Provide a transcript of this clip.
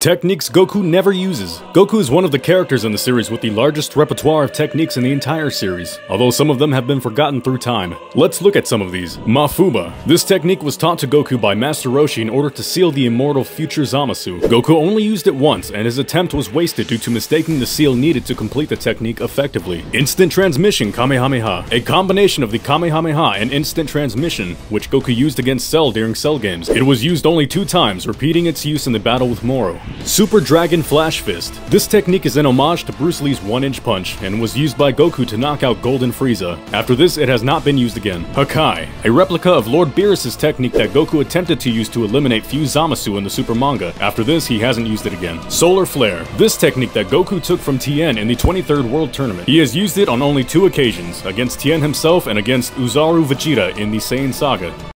Techniques Goku never uses. Goku is one of the characters in the series with the largest repertoire of techniques in the entire series, although some of them have been forgotten through time. Let's look at some of these. Mafuba. This technique was taught to Goku by Master Roshi in order to seal the immortal future Zamasu. Goku only used it once, and his attempt was wasted due to mistaking the seal needed to complete the technique effectively. Instant Transmission Kamehameha. A combination of the Kamehameha and Instant Transmission, which Goku used against Cell during Cell games. It was used only two times, repeating its use in the battle with Moro. Super Dragon Flash Fist. This technique is an homage to Bruce Lee's one-inch punch, and was used by Goku to knock out Golden Frieza. After this, it has not been used again. Hakai. A replica of Lord Beerus' technique that Goku attempted to use to eliminate Fuse Zamasu in the Super Manga. After this, he hasn't used it again. Solar Flare. This technique that Goku took from Tien in the 23rd World Tournament. He has used it on only two occasions, against Tien himself and against Oozaru Vegeta in the Saiyan Saga.